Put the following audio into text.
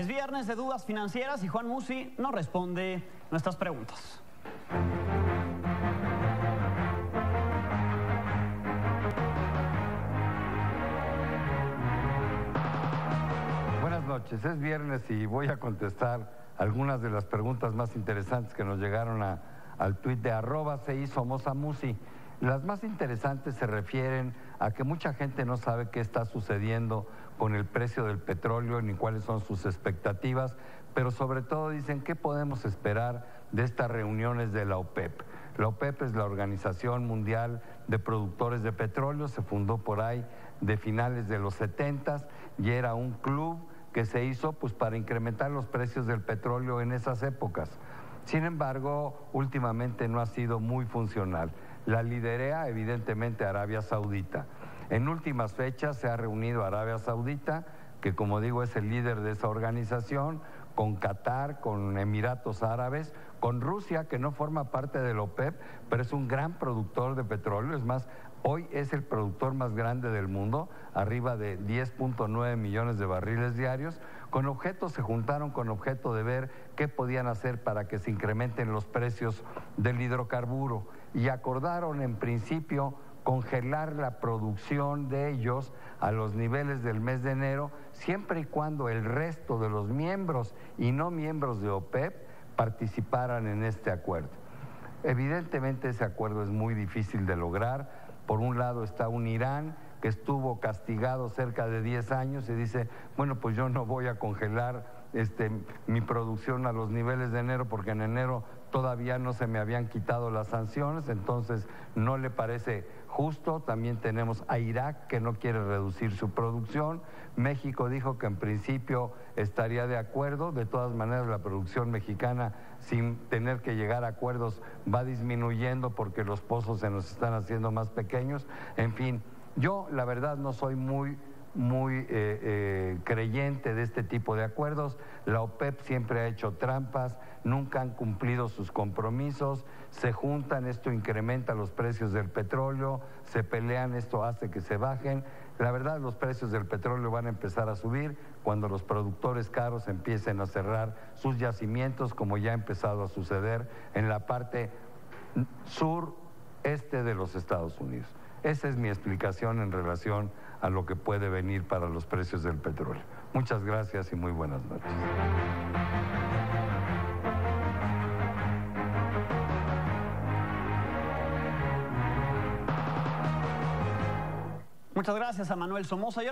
Es viernes de dudas financieras y Juan Musi nos responde nuestras preguntas. Buenas noches, es viernes y voy a contestar algunas de las preguntas más interesantes que nos llegaron al tuit de arroba se hizo Musi. Las más interesantes se refieren a que mucha gente no sabe qué está sucediendo con el precio del petróleo ni cuáles son sus expectativas, pero sobre todo dicen qué podemos esperar de estas reuniones de la OPEP. La OPEP es la Organización Mundial de Productores de Petróleo, se fundó por ahí de finales de los 70 y era un club que se hizo pues para incrementar los precios del petróleo en esas épocas. Sin embargo, últimamente no ha sido muy funcional. La liderea evidentemente Arabia Saudita. En últimas fechas se ha reunido Arabia Saudita, que como digo es el líder de esa organización, con Qatar, con Emiratos Árabes, con Rusia, que no forma parte del OPEP, pero es un gran productor de petróleo. Es más, hoy es el productor más grande del mundo, arriba de 10.9 millones de barriles diarios. Con objetos se juntaron con objeto de ver qué podían hacer para que se incrementen los precios del hidrocarburo y acordaron en principio congelar la producción de ellos a los niveles del mes de enero, siempre y cuando el resto de los miembros y no miembros de OPEP participaran en este acuerdo. Evidentemente ese acuerdo es muy difícil de lograr. Por un lado está un Irán que estuvo castigado cerca de 10 años y dice, bueno, pues yo no voy a congelar este, mi producción a los niveles de enero porque en enero todavía no se me habían quitado las sanciones, entonces no le parece justo. También tenemos a Irak que no quiere reducir su producción. México dijo que en principio estaría de acuerdo. De todas maneras, la producción mexicana, sin tener que llegar a acuerdos, va disminuyendo porque los pozos se nos están haciendo más pequeños. En fin, yo la verdad no soy muy muy eh, eh, creyente de este tipo de acuerdos. La OPEP siempre ha hecho trampas, nunca han cumplido sus compromisos, se juntan, esto incrementa los precios del petróleo, se pelean, esto hace que se bajen. La verdad, los precios del petróleo van a empezar a subir cuando los productores caros empiecen a cerrar sus yacimientos, como ya ha empezado a suceder en la parte sur este de los Estados Unidos. Esa es mi explicación en relación a lo que puede venir para los precios del petróleo. Muchas gracias y muy buenas noches. Muchas gracias a Manuel Somoza.